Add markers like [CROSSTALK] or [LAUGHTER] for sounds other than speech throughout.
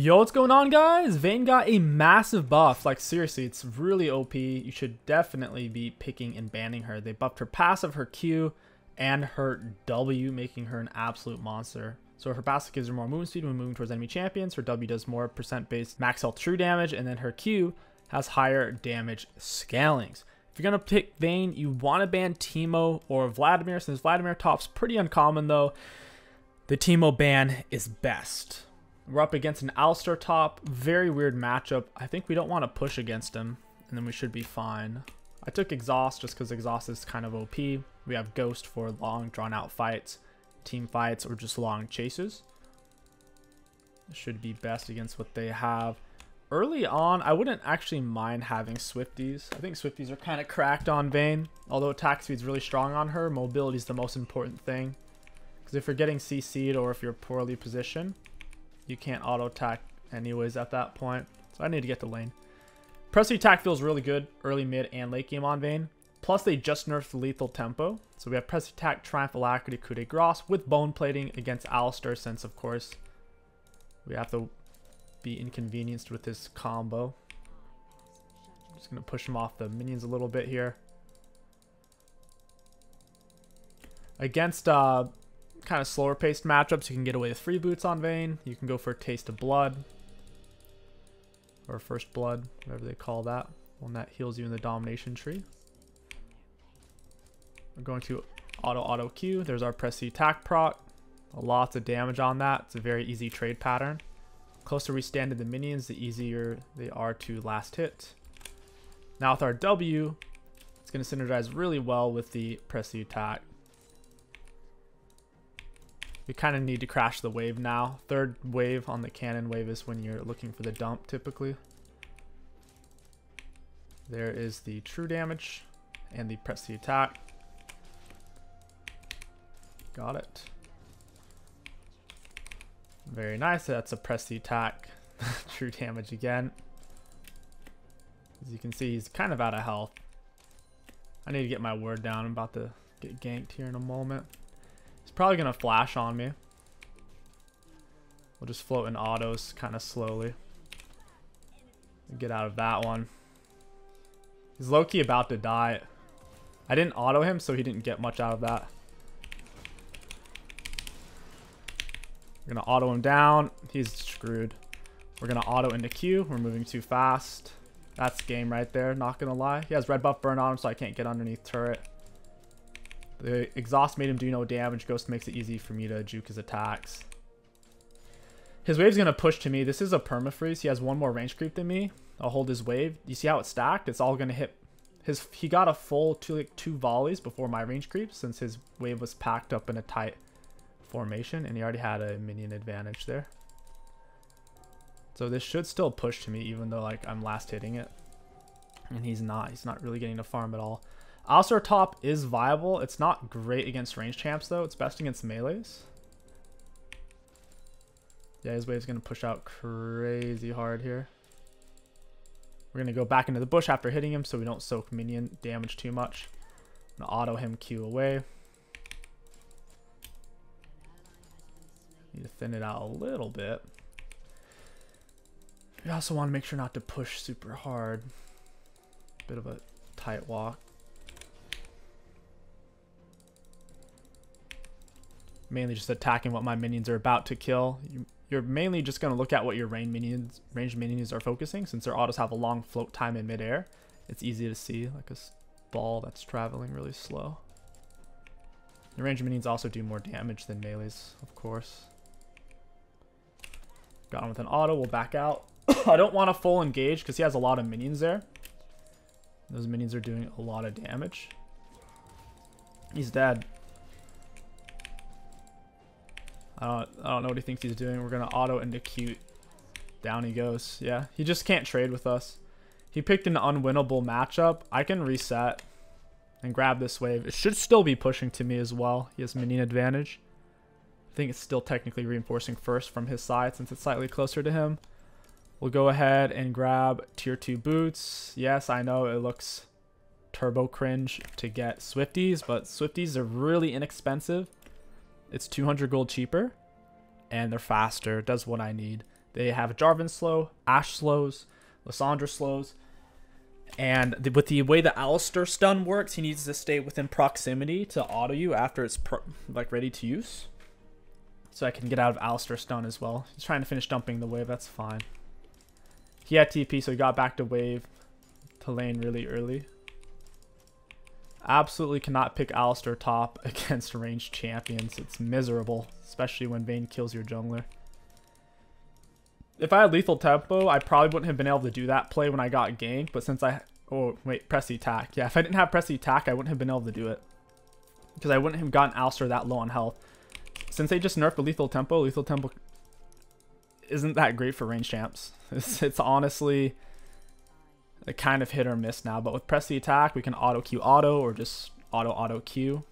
Yo, what's going on guys? Vayne got a massive buff. Like seriously, it's really OP. You should definitely be picking and banning her. They buffed her passive, her Q, and her W, making her an absolute monster. So her passive gives her more movement speed when moving towards enemy champions. Her W does more percent based max health true damage. And then her Q has higher damage scalings. If you're to pick Vayne, you want to ban Teemo or Vladimir. Since Vladimir top's pretty uncommon though, the Teemo ban is best. We're up against an Alistar top. Very weird matchup. I think we don't want to push against him, and then we should be fine. I took Exhaust just because Exhaust is kind of OP. We have Ghost for long, drawn-out fights, team fights, or just long chases. Should be best against what they have. Early on, I wouldn't actually mind having Swifties. I think Swifties are kind of cracked on Vayne. Although attack speed's really strong on her, mobility is the most important thing. Because if you're getting CC'd or if you're poorly positioned, you can't auto attack anyways at that point. So I need to get the lane. Press attack feels really good early, mid, and late game on Vayne. Plus, they just nerfed lethal tempo. So we have press attack, triumph, alacrity, coup de grace with bone plating against Alistar, since of course we have to be inconvenienced with this combo. I'm just gonna push him off the minions a little bit here. Against uh, kind of slower paced matchups, you can get away with free boots on Vayne. You can go for a taste of blood. Or first blood, whatever they call that. One that heals you in the domination tree. We're going to auto auto Q. There's our press attack proc. Lots of damage on that. It's a very easy trade pattern. Closer we stand to the minions, the easier they are to last hit. Now with our W, it's going to synergize really well with the press attack. We kind of need to crash the wave now. Third wave on the cannon wave is when you're looking for the dump typically. There is the true damage and the press the attack. Got it. Very nice. That's a press the attack. [LAUGHS] true damage again. As you can see, he's kind of out of health. I need to get my ward down. I'm about to get ganked here in a moment. Probably going to flash on me. We'll just float in autos kind of slowly. Get out of that one. He's low-key about to die. I didn't auto him, so he didn't get much out of that. We're going to auto him down. He's screwed. We're going to auto into Q. We're moving too fast. That's game right there, not going to lie. He has red buff burn on him, so I can't get underneath turret. The exhaust made him do no damage. Ghost makes it easy for me to juke his attacks. His wave's going to push to me. This is a permafreeze. He has one more range creep than me. I'll hold his wave. You see how it's stacked? It's all going to hit. His He got a full two, like, two volleys before my range creep since his wave was packed up in a tight formation. And he already had a minion advantage there. So this should still push to me even though like I'm last hitting it. And he's not. He's not really getting to farm at all. Alistar top is viable. It's not great against range champs, though. It's best against melees. Yeah, his wave's going to push out crazy hard here. We're going to go back into the bush after hitting him so we don't soak minion damage too much. I'm going to auto him Q away. Need to thin it out a little bit. We also want to make sure not to push super hard. Bit of a tight walk. Mainly just attacking what my minions are about to kill. You, are mainly just going to look at what your range minions, ranged minions are focusing. Since their autos have a long float time in midair, it's easy to see like a ball that's traveling really slow. The range minions also do more damage than melees, of course. Got him with an auto. We'll back out. [COUGHS] I don't want to full engage because he has a lot of minions there. Those minions are doing a lot of damage. He's dead. I don't, I don't know what he thinks he's doing. We're going to auto into Q. Down he goes. Yeah, he just can't trade with us. He picked an unwinnable matchup. I can reset and grab this wave. It should still be pushing to me as well. He has minion advantage. I think it's still technically reinforcing first from his side since it's slightly closer to him. We'll go ahead and grab tier 2 boots. Yes, I know it looks turbo cringe to get Swifties, but Swifties are really inexpensive. It's 200 gold cheaper, and they're faster. Does what I need. They have Jarvan slow, Ashe slows, Lissandra slows. And the, with the way the Alistar stun works, he needs to stay within proximity to auto you after it's like ready to use. So I can get out of Alistar stun as well. He's trying to finish dumping the wave, that's fine. He had TP, so he got back to wave to lane really early. Absolutely cannot pick Alistar top [LAUGHS] against ranged champions. It's miserable, especially when Vayne kills your jungler. If I had lethal tempo, I probably wouldn't have been able to do that play when I got ganked, but since I... Oh, wait, press attack. Yeah, if I didn't have press attack, I wouldn't have been able to do it. Because I wouldn't have gotten Alistar that low on health. Since they just nerfed the lethal tempo, lethal tempo isn't that great for range champs. [LAUGHS] It's, it's honestly a kind of hit or miss now. But with press the attack, we can auto Q auto or just auto auto Q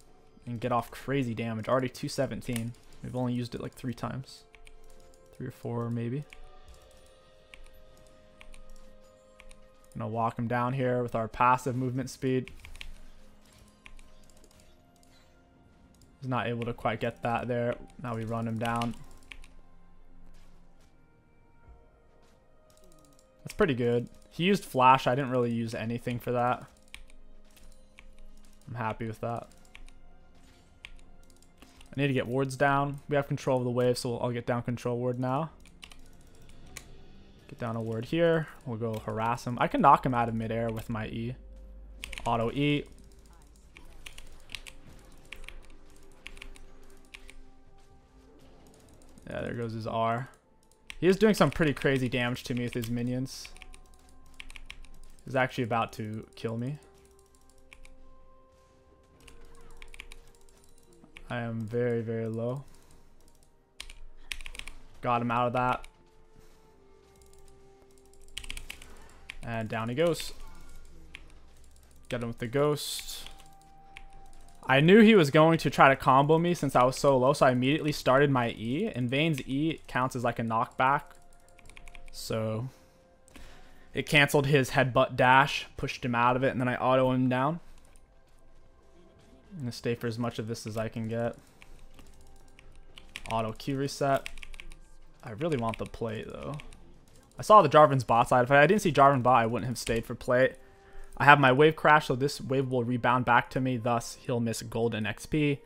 and get off crazy damage. Already 217. We've only used it like three times. Three or four maybe. Gonna walk him down here with our passive movement speed. He's not able to quite get that there. Now we run him down. That's pretty good. He used flash. I didn't really use anything for that. I'm happy with that. I need to get wards down. We have control of the wave, so I'll get down control ward now. Get down a ward here. We'll go harass him. I can knock him out of midair with my E. Auto E. Yeah, there goes his R. He is doing some pretty crazy damage to me with his minions. He's actually about to kill me. I am very, very low. Got him out of that. And down he goes. Get him with the ghost. I knew he was going to try to combo me since I was so low, so I immediately started my E. And Vayne's E counts as like a knockback. So it canceled his headbutt dash, pushed him out of it, and then I auto him down. I'm going to stay for as much of this as I can get. Auto Q reset. I really want the plate though. I saw the Jarvan's bot side. If I didn't see Jarvan bot, I wouldn't have stayed for plate. I have my wave crash, so this wave will rebound back to me. Thus, he'll miss gold and XP,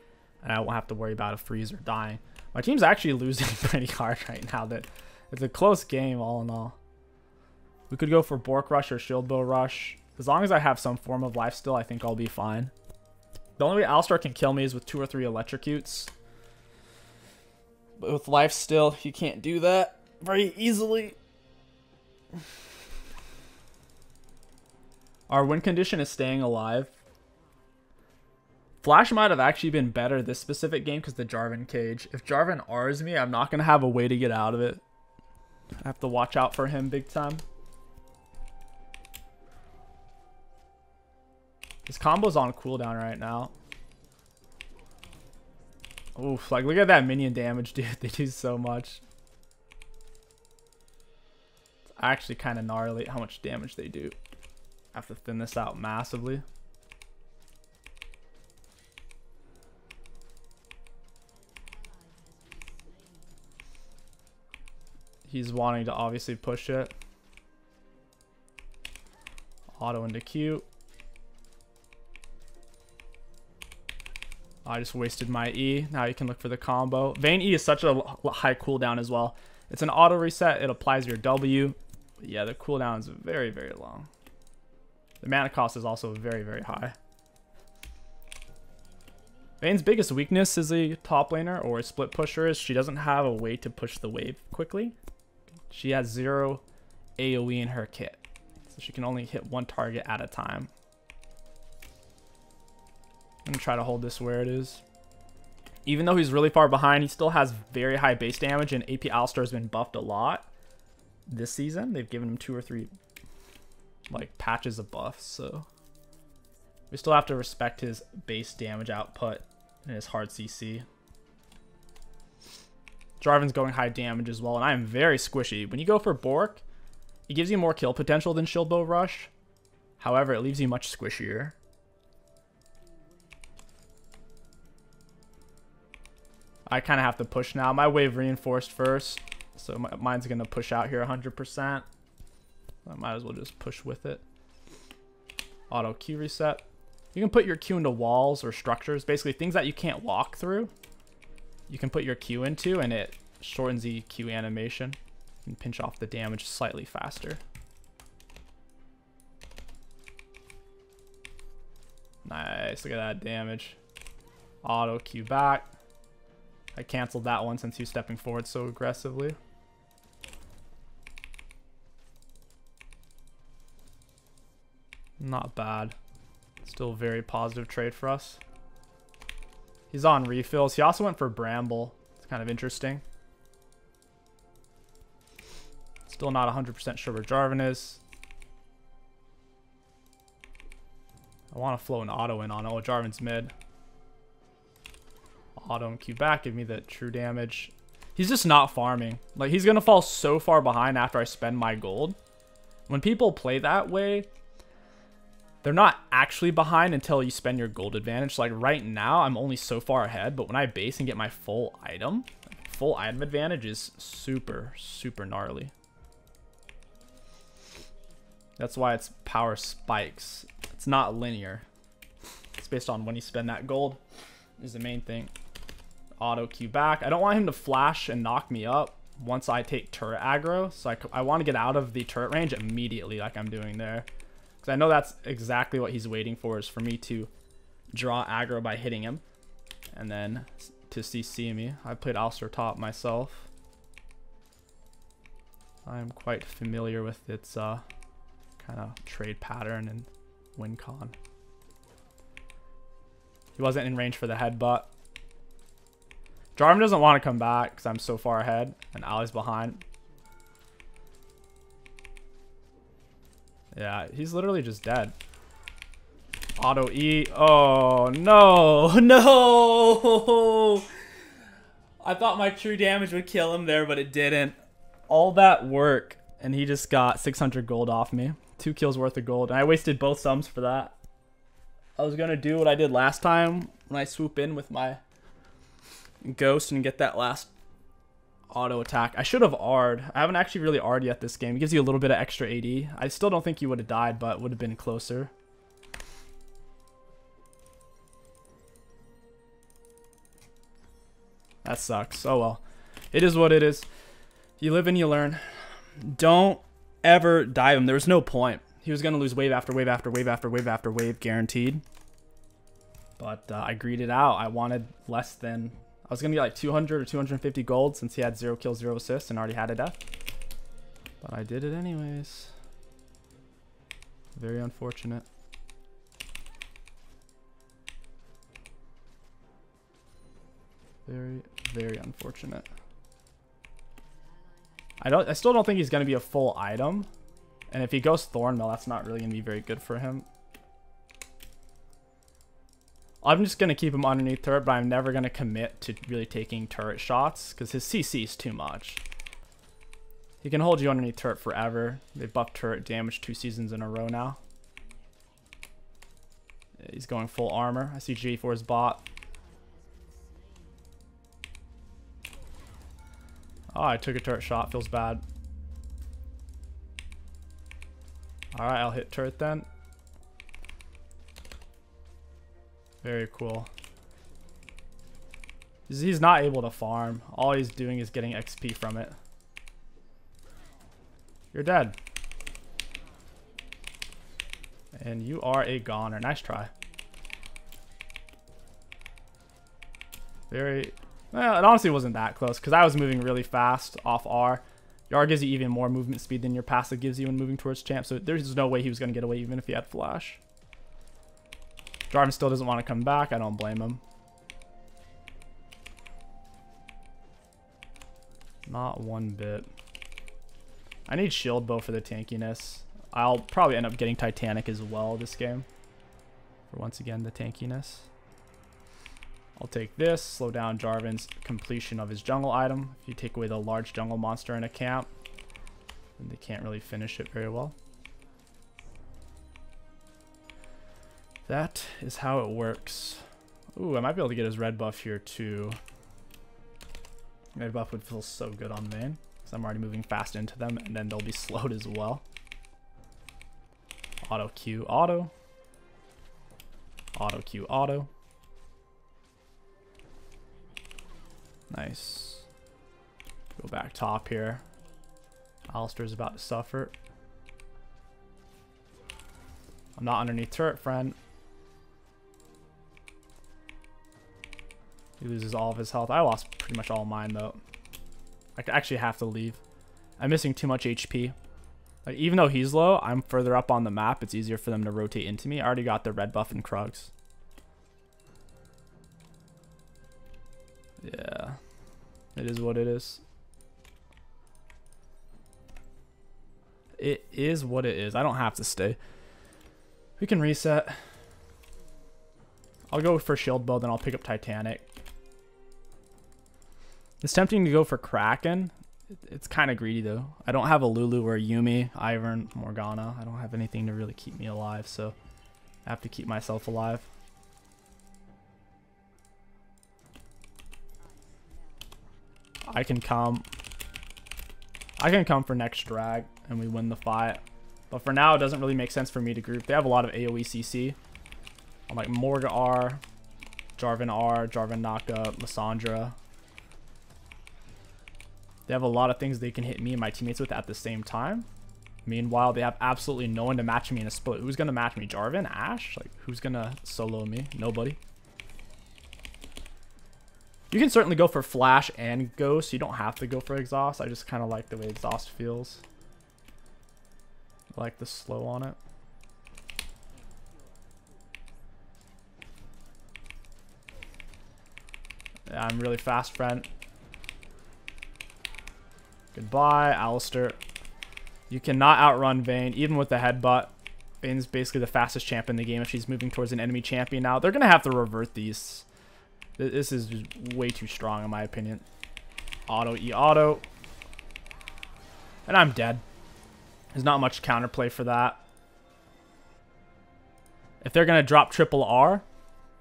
and I won't have to worry about a freeze or dying. My team's actually [LAUGHS] losing pretty hard right now. That It's a close game, all in all. We could go for Bork Rush or Shield Bow Rush. As long as I have some form of lifesteal, I think I'll be fine. The only way Alistar can kill me is with two or three electrocutes. But with lifesteal, you can't do that very easily. Our win condition is staying alive. Flash might have actually been better this specific game because the Jarvan cage. If Jarvan R's me, I'm not going to have a way to get out of it. I have to watch out for him big time. His combo's on cooldown right now. Oof, like look at that minion damage, [LAUGHS] dude. They do so much. It's actually kind of gnarly how much damage they do have to thin this out massively. He's wanting to obviously push it. Auto into Q. I just wasted my E. Now you can look for the combo. Vayne E is such a high cooldown as well. It's an auto reset. It applies your W. Yeah, the cooldown is very, very long. The mana cost is also very, very high. Vayne's biggest weakness as a top laner or a split pusher is she doesn't have a way to push the wave quickly. She has zero AoE in her kit. So she can only hit one target at a time. I'm going to try to hold this where it is. Even though he's really far behind, he still has very high base damage and AP Alistar has been buffed a lot this season. They've given him two or three like patches of buffs, so we still have to respect his base damage output and his hard CC. Jarvan's going high damage as well, and I am very squishy. When you go for Bork, it gives you more kill potential than Shield Bow Rush. However, it leaves you much squishier. I kind of have to push now. My wave reinforced first. So my, mine's going to push out here 100%. I might as well just push with it. Auto Q reset. You can put your Q into walls or structures, basically things that you can't walk through. You can put your Q into and it shortens the Q animation and pinch off the damage slightly faster. Nice, look at that damage. Auto Q back. I canceled that one since he was stepping forward so aggressively. Not bad. Still very positive trade for us. He's on refills. He also went for Bramble. It's kind of interesting. Still not 100% sure where Jarvan is. I want to flow an auto in on. Oh, Jarvan's mid. Auto and Q back. Give me the true damage. He's just not farming. Like, he's going to fall so far behind after I spend my gold. When people play that way, they're not actually behind until you spend your gold advantage. Like right now, I'm only so far ahead, but when I base and get my full item, full item advantage is super, super gnarly. That's why it's power spikes. It's not linear. It's based on when you spend that gold is the main thing. Auto Q back. I don't want him to flash and knock me up once I take turret aggro. So I, I want to get out of the turret range immediately like I'm doing there. Because I know that's exactly what he's waiting for is for me to draw aggro by hitting him. And then to CC me. I played Alistar top myself. I'm quite familiar with its uh, kind of trade pattern and win con. He wasn't in range for the headbutt. Jarvan doesn't want to come back because I'm so far ahead and Ali's behind. Yeah, he's literally just dead. Auto E. Oh, no. [LAUGHS] No. I thought my true damage would kill him there, but it didn't. All that work, and he just got 600 gold off me. Two kills worth of gold. And I wasted both sums for that. I was going to do what I did last time when I swoop in with my ghost and get that last auto attack. I should have R'd. I haven't actually really R'd yet this game. It gives you a little bit of extra AD. I still don't think you would have died, but would have been closer. That sucks. Oh well. It is what it is. You live and you learn. Don't ever dive him. There was no point. He was going to lose wave after wave after wave after wave after wave, guaranteed. But uh, I greeted out. I wanted less than I was going to get like 200 or 250 gold since he had 0 kills, 0 assists and already had a death. But I did it anyways. Very unfortunate. Very, very unfortunate. I don't. I still don't think he's going to be a full item. And if he goes Thornmail, that's not really going to be very good for him. I'm just going to keep him underneath turret, but I'm never going to commit to really taking turret shots because his CC is too much. He can hold you underneath turret forever. They buffed turret damage two seasons in a row now. He's going full armor. I see J4's bot. Oh, I took a turret shot. Feels bad. Alright, I'll hit turret then. Very cool. He's not able to farm. All he's doing is getting XP from it. You're dead. And you are a goner. Nice try. Very... Well, it honestly wasn't that close because I was moving really fast off R. Your R gives you even more movement speed than your passive gives you when moving towards champ, so there's no way he was going to get away even if he had flash. Jarvan still doesn't want to come back. I don't blame him. Not one bit. I need shield bow for the tankiness. I'll probably end up getting Titanic as well this game. For once again, the tankiness. I'll take this, slow down Jarvan's completion of his jungle item. If you take away the large jungle monster in a camp, then they can't really finish it very well. That is how it works. Ooh, I might be able to get his red buff here too. Red buff would feel so good on Vayne. Because I'm already moving fast into them, and then they'll be [LAUGHS] slowed as well. Auto Q auto. Auto Q auto. Nice. Go back top here. Alistar's about to suffer. I'm not underneath turret, friend. He loses all of his health. I lost pretty much all mine, though. I actually have to leave. I'm missing too much HP. Like, even though he's low, I'm further up on the map. It's easier for them to rotate into me. I already got the red buff and Krugs. Yeah. It is what it is. It is what it is. I don't have to stay. We can reset. I'll go for shield bow, then I'll pick up Titanic. It's tempting to go for Kraken. It's kind of greedy though. I don't have a Lulu or a Yuumi, Ivern, Morgana. I don't have anything to really keep me alive, so I have to keep myself alive. I can come. I can come for next drag and we win the fight. But for now, it doesn't really make sense for me to group. They have a lot of AoE CC. I'm like Morga R, Jarvan R, Jarvan Naka, Lissandra. They have a lot of things they can hit me and my teammates with at the same time. Meanwhile, they have absolutely no one to match me in a split. Who's going to match me? Jarvan? Ashe? Like, who's going to solo me? Nobody. You can certainly go for Flash and Ghost. You don't have to go for Exhaust. I just kind of like the way Exhaust feels. I like the slow on it. I'm really fast, friend. Goodbye, Alistar. You cannot outrun Vayne, even with the headbutt. Vayne's basically the fastest champ in the game if she's moving towards an enemy champion now. They're going to have to revert these. This is way too strong in my opinion. Auto, E-auto. And I'm dead. There's not much counterplay for that. If they're going to drop triple R,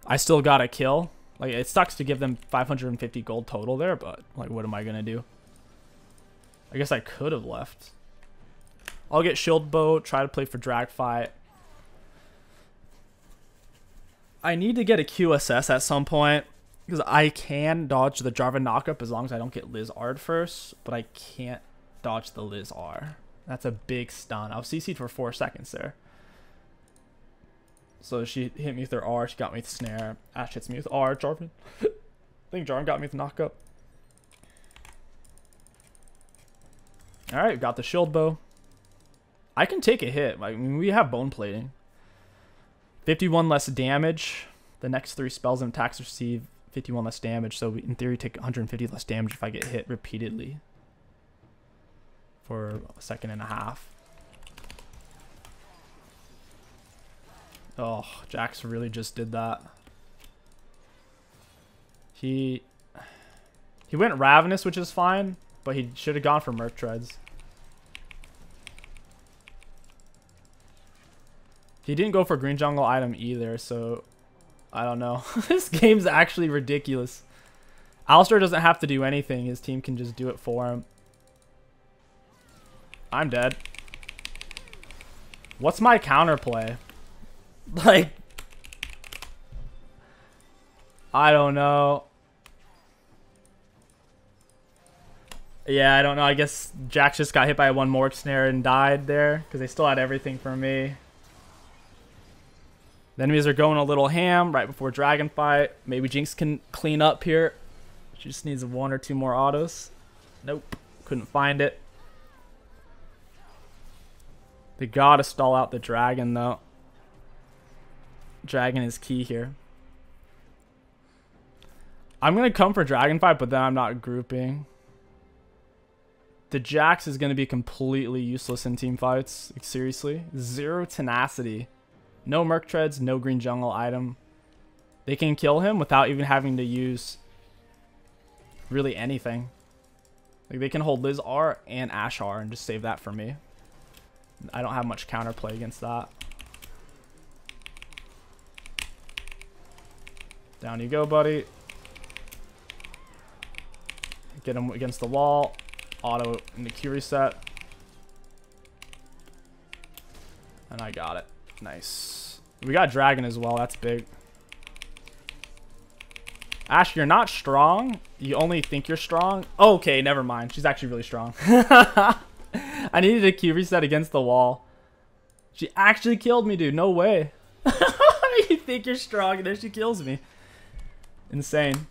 I still got to kill. Like, it sucks to give them 550 gold total there, but, like, what am I going to do? I guess I could have left. I'll get shield bow, try to play for drag fight. I need to get a QSS at some point because I can dodge the Jarvan knockup as long as I don't get Liz R first, but I can't dodge the Liz R. That's a big stun. I was CC'd for four seconds there. So she hit me with her R, she got me with snare. Ashe hits me with R, Jarvan. [LAUGHS] I think Jarvan got me with knockup. Alright, got the shield bow. I can take a hit. I mean, we have bone plating. 51 less damage. The next three spells and attacks receive 51 less damage. So we, in theory, take 150 less damage if I get hit repeatedly. For a second and a half. Oh, Jax really just did that. He... He went Ravenous, which is fine. But he should have gone for Merc Treads. He didn't go for Green Jungle item either, so I don't know. [LAUGHS] this game's actually ridiculous. Alistar doesn't have to do anything. His team can just do it for him. I'm dead. What's my counterplay? [LAUGHS] Like, I don't know. Yeah, I don't know. I guess Jax just got hit by one more snare and died there because they still had everything for me. The enemies are going a little ham right before dragon fight. Maybe Jinx can clean up here. She just needs one or two more autos. Nope. Couldn't find it. They gotta stall out the dragon though. Dragon is key here. I'm gonna come for dragon fight, but then I'm not grouping. The Jax is going to be completely useless in team fights. Like, seriously. Zero tenacity. No Merc Treads, no Green Jungle item. They can kill him without even having to use really anything. Like they can hold Liz R and Ashe R and just save that for me. I don't have much counterplay against that. Down you go, buddy. Get him against the wall. Auto Q reset. And I got it. Nice. We got Dragon as well. That's big. Ashe, you're not strong. You only think you're strong. Okay, never mind. She's actually really strong. [LAUGHS] I needed a Q reset against the wall. She actually killed me, dude. No way. [LAUGHS] you think you're strong, and then she kills me. Insane.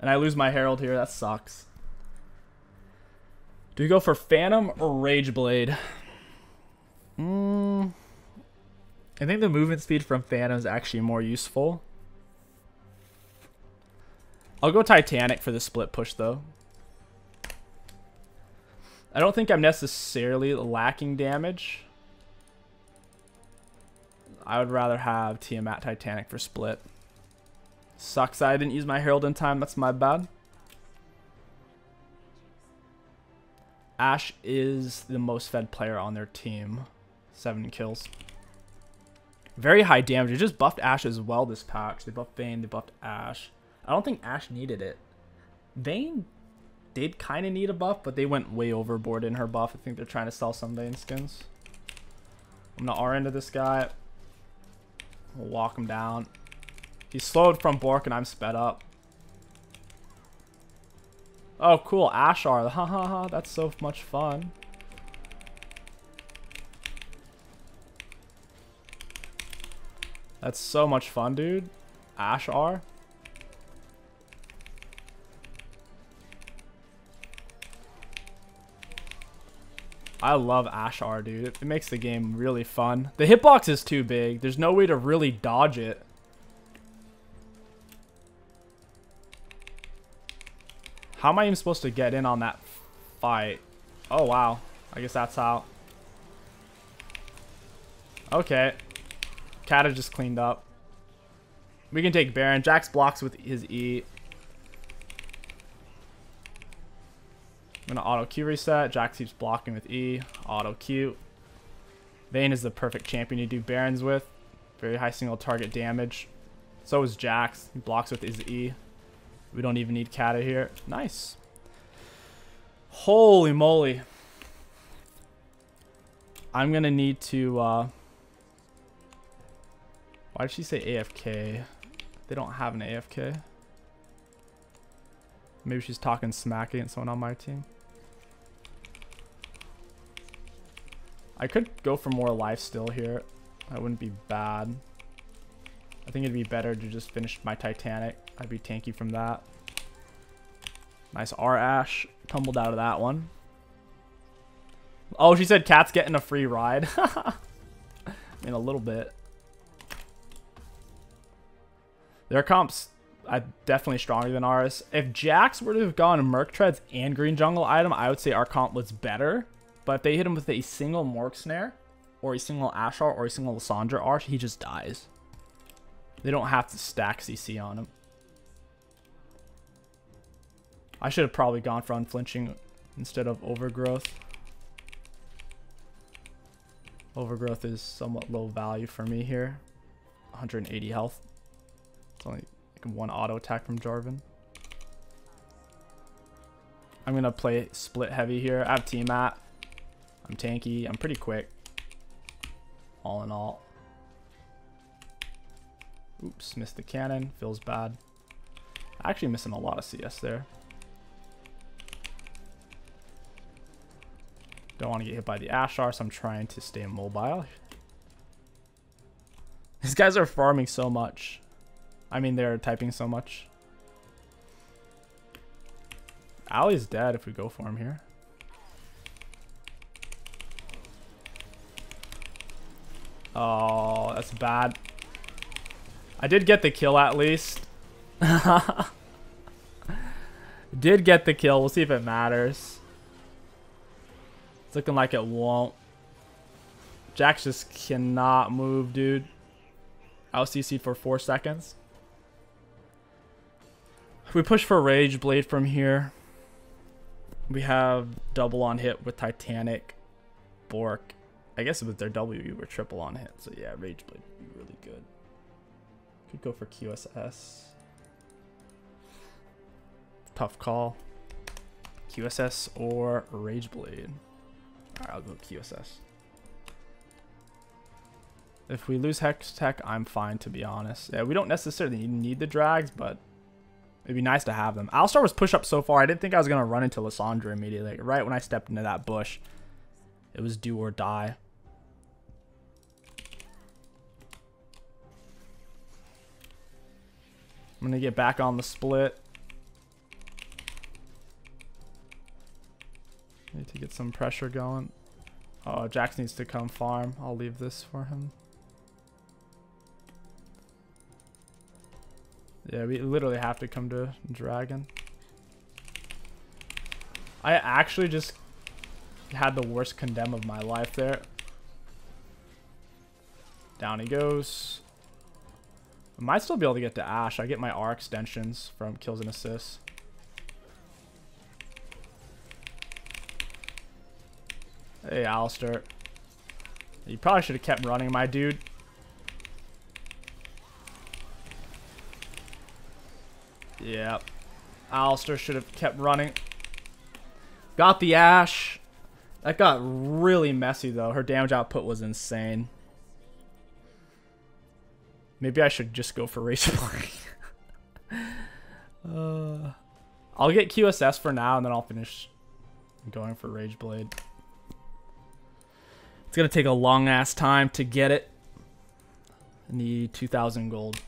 And I lose my Herald here. That sucks. Do we go for Phantom or Rageblade? Mm, I think the movement speed from Phantom is actually more useful. I'll go Titanic for the split push, though. I don't think I'm necessarily lacking damage. I would rather have Tiamat Titanic for split. Sucks I didn't use my Herald in time. That's my bad. Ashe is the most fed player on their team. Seven kills. Very high damage. They just buffed Ashe as well this patch. They buffed Vayne. They buffed Ashe. I don't think Ashe needed it. Vayne did kind of need a buff, but they went way overboard in her buff. I think they're trying to sell some Vayne skins. I'm going to R into this guy. We'll walk him down. He's slowed from Bork and I'm sped up. Oh, cool. Ashar. [LAUGHS] Ha ha ha. That's so much fun. That's so much fun, dude. Ashar. I love Ashar, dude. It makes the game really fun. The hitbox is too big. There's no way to really dodge it. How am I even supposed to get in on that fight? Oh, wow. I guess that's how. Okay. Kata just cleaned up. We can take Baron. Jax blocks with his E. I'm going to auto Q reset. Jax keeps blocking with E. Auto Q. Vayne is the perfect champion to do Barons with. Very high single target damage. So is Jax. He blocks with his E. We don't even need Kata here. Nice. Holy moly. I'm going to need to... Uh, why did she say AFK? They don't have an AFK. Maybe she's talking smack against someone on my team. I could go for more lifesteal here. That wouldn't be bad. I think it'd be better to just finish my Titanic. I'd be tanky from that. Nice R Ashe. Tumbled out of that one. Oh, she said Cat's getting a free ride. [LAUGHS] I mean, a little bit. Their comps are definitely stronger than ours. If Jax were to have gone Merc Treads and Green Jungle item, I would say our comp was better. But if they hit him with a single Mork Snare, or a single Ashar, or a single Lissandra R, he just dies. They don't have to stack CC on him. I should have probably gone for unflinching instead of overgrowth. Overgrowth is somewhat low value for me here. 180 health. It's only like one auto attack from Jarvan. I'm gonna play split heavy here. I have Tiamat. I'm tanky. I'm pretty quick. All in all. Oops, missed the cannon. Feels bad. Actually missing a lot of CS there. Don't want to get hit by the Ashar, so I'm trying to stay mobile. These guys are farming so much. I mean, they're typing so much. Ali's dead if we go for him here. Oh, that's bad. I did get the kill at least. [LAUGHS] did get the kill. We'll see if it matters. It's looking like it won't. Jax just cannot move, dude. LCC for four seconds. If we push for Rage Blade from here, we have double on hit with Titanic, Bork, I guess with their W, we were triple on hit. So yeah, Rage Blade would be really good. Could go for QSS. Tough call. QSS or Rage Blade. Alright, I'll go QSS. If we lose Hex Tech, I'm fine to be honest. Yeah, we don't necessarily need the drags, but it'd be nice to have them. Alistar was push up so far, I didn't think I was going to run into Lissandra immediately. Like, right when I stepped into that bush, it was do or die. I'm going to get back on the split. Need to get some pressure going. Oh, Jax needs to come farm. I'll leave this for him. Yeah, we literally have to come to Dragon. I actually just had the worst condemn of my life there. Down he goes. I might still be able to get to Ashe. I get my R extensions from kills and assists. Hey, Alistar. You probably should have kept running, my dude. Yeah. Alistar should have kept running. Got the Ashe. That got really messy, though. Her damage output was insane. Maybe I should just go for race [LAUGHS] uh, I'll get QSS for now, and then I'll finish going for Rage Blade. Going to take a long-ass time to get it. I need 2,000 gold.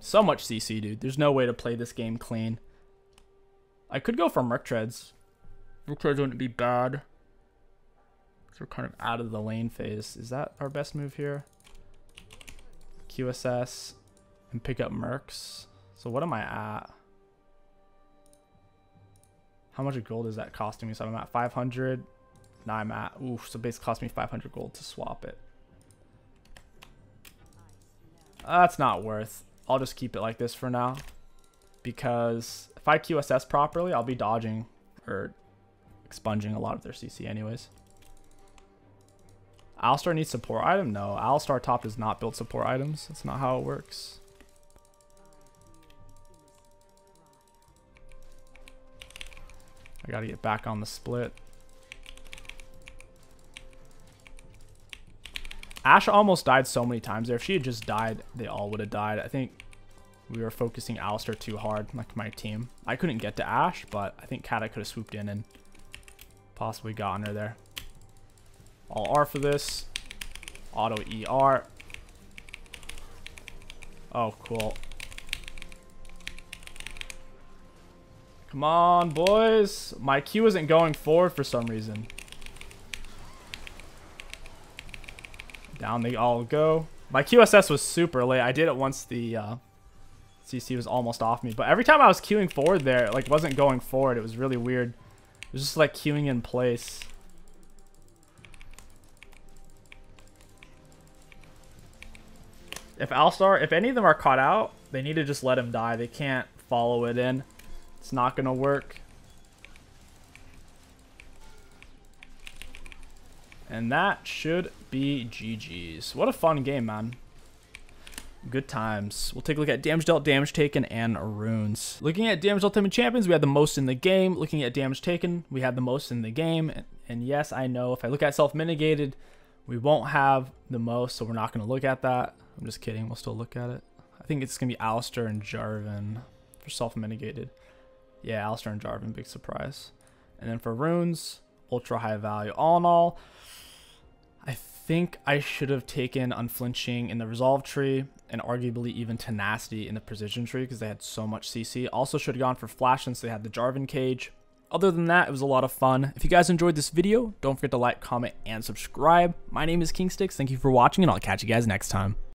So much CC, dude. There's no way to play this game clean. I could go for Merc Treads. Merc Treads wouldn't be bad. We're kind of out of the lane phase. Is that our best move here? QSS and pick up Mercs. So what am I at? How much gold is that costing me? So I'm at 500. Now I'm at, oof, so basically cost me 500 gold to swap it. That's not worth. I'll just keep it like this for now. Because if I QSS properly, I'll be dodging or expunging a lot of their CC anyways. Alistar needs support item? No, Alistar top does not build support items. That's not how it works. I gotta get back on the split. Ashe almost died so many times there. If she had just died, they all would have died. I think we were focusing Alistar too hard, like my team. I couldn't get to Ashe, but I think Kata could have swooped in and possibly gotten her there. All R for this. Auto ER. Oh, cool. Come on, boys. My Q isn't going forward for some reason. Down they all go. My QSS was super late. I did it once the uh, CC was almost off me. But every time I was queuing forward there, like wasn't going forward. It was really weird. It was just like queuing in place. If Alistar, if any of them are caught out, they need to just let him die. They can't follow it in. It's not going to work. And that should be GG's. What a fun game, man. Good times. We'll take a look at damage dealt, damage taken, and runes. Looking at damage ultimate champions, we had the most in the game. Looking at damage taken, we had the most in the game. And yes, I know if I look at self-mitigated, we won't have the most, so we're not going to look at that. I'm just kidding. We'll still look at it. I think it's going to be Alistar and Jarvan for self-mitigated. Yeah, Alistar and Jarvan, big surprise. And then for runes, ultra high value. All in all, I think I should have taken Unflinching in the Resolve tree and arguably even Tenacity in the Precision tree because they had so much CC. Also should have gone for Flash since they had the Jarvan cage. Other than that, it was a lot of fun. If you guys enjoyed this video, don't forget to like, comment, and subscribe. My name is KingStix. Thank you for watching, and I'll catch you guys next time.